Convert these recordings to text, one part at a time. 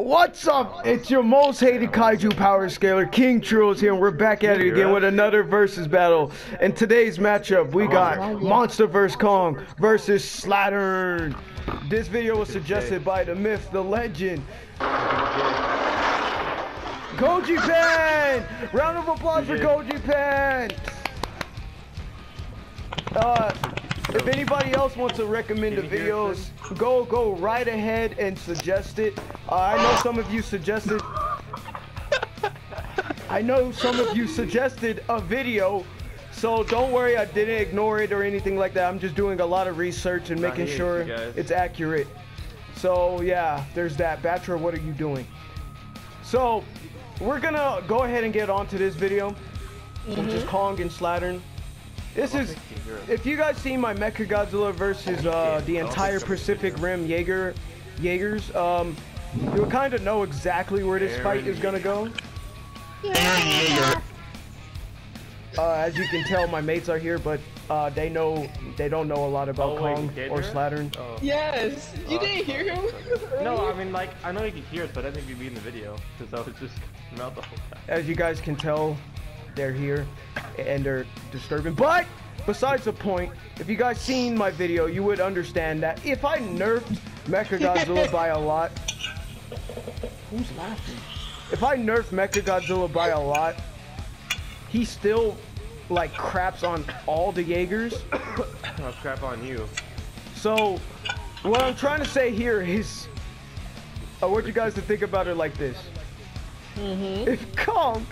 What's up? It's your most hated kaiju power scaler, King Churros here, and we're back at it again with another versus battle. In today's matchup, we got MonsterVerse Kong versus Slattern. This video was suggested by the myth, the legend. Goji Pan! Round of applause for Goji Pan! Uh, if anybody else wants to recommend the videos, go go right ahead and suggest it. Uh, I know some of you suggested. I know some of you suggested a video, so don't worry. I didn't ignore it or anything like that. I'm just doing a lot of research and making sure it's accurate. So yeah, there's that. Batra, what are you doing? So we're gonna go ahead and get on to this video, which is Kong and Slattern. This is, if you guys seen my Mecha Godzilla versus uh, the entire Pacific Rim Jaeger, Jaegers, um, you'll kind of know exactly where this fight is gonna go. Uh, as you can tell, my mates are here, but uh, they know they don't know a lot about Oh, wait, Kong or? Slattern. Oh. Yes, you Oh. didn't hear him. No, I mean like I know you could hear it, but I didn't think you'd be in the video because I was just mouth the whole time. As you guys can tell, they're here and they're disturbing. But besides the point, if you guys seen my video, you would understand that if I nerfed Mechagodzilla by a lot, who's laughing? If I nerf Mechagodzilla by a lot, he still like craps on all the Jaegers. I'll crap on you. So, what I'm trying to say here is, I want you guys to think about it like this. Mm-hmm. If Kong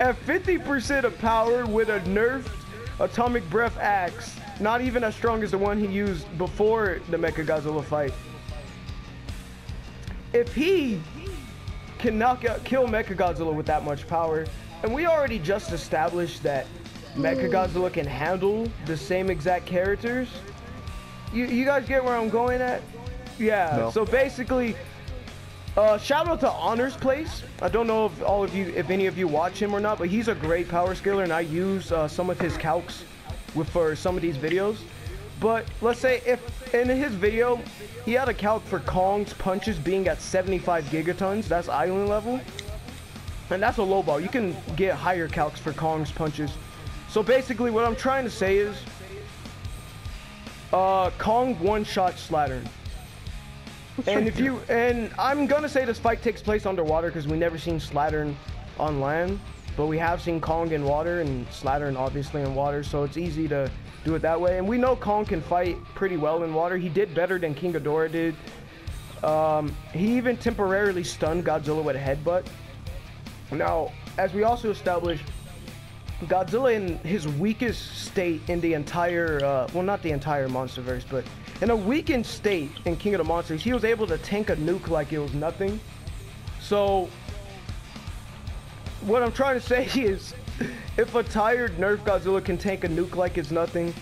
at 50% of power with a nerfed atomic breath axe, not even as strong as the one he used before the Mechagodzilla fight, if he can knock out, kill Mechagodzilla with that much power, and we already just established that Mechagodzilla mm. can handle the same exact characters, you, you guys get where I'm going at? Yeah. No. So basically, uh, shout out to Honors Place. I don't know if all of you, if any of you watch him or not, but he's a great power scaler, and I use uh, some of his calcs with for some of these videos. But let's say if in his video, he had a calc for Kong's punches being at 75 gigatons. That's island level. And that's a low ball. You can get higher calcs for Kong's punches. So basically what I'm trying to say is, uh, Kong one-shot Slattern. And if you and I'm gonna say this fight takes place underwater because we never seen Slattern on land, but we have seen Kong in water and Slattern obviously in water, so it's easy to do it that way. And we know Kong can fight pretty well in water. He did better than King Ghidorah did. Um, he even temporarily stunned Godzilla with a headbutt. Now, as we also established, Godzilla in his weakest state in the entire, uh, well, not the entire MonsterVerse, but in a weakened state in King of the Monsters, he was able to tank a nuke like it was nothing. So, what I'm trying to say is, if a tired Nerf Godzilla can tank a nuke like it's nothing,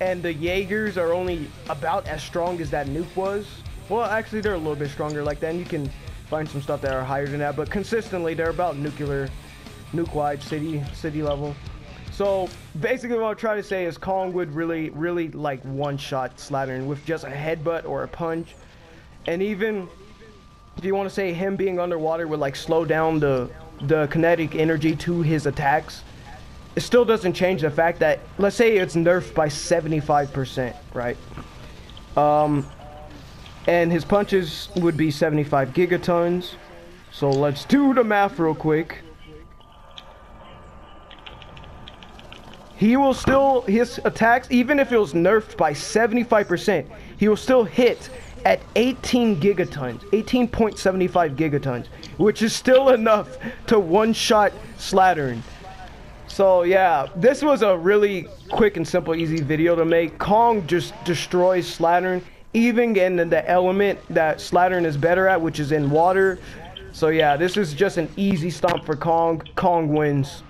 and the Jaegers are only about as strong as that nuke was, well, actually, they're a little bit stronger like that, and you can find some stuff that are higher than that, but consistently, they're about nuclear, nuke-wide city, city level. So basically what I'm trying to say is Kong would really, really like one-shot Slattern with just a headbutt or a punch. And even if you want to say him being underwater would like slow down the the kinetic energy to his attacks, it still doesn't change the fact that let's say it's nerfed by 75%, right? Um, and his punches would be 75 gigatons. So let's do the math real quick. He will still his attacks even if it was nerfed by 75% he will still hit at 18 gigatons 18.75 gigatons which is still enough to one shot slattern. So yeah this was a really quick and simple easy video to make. Kong just destroys slattern even in the element that slattern is better at which is in water. So yeah this is just an easy stomp for kong. Kong wins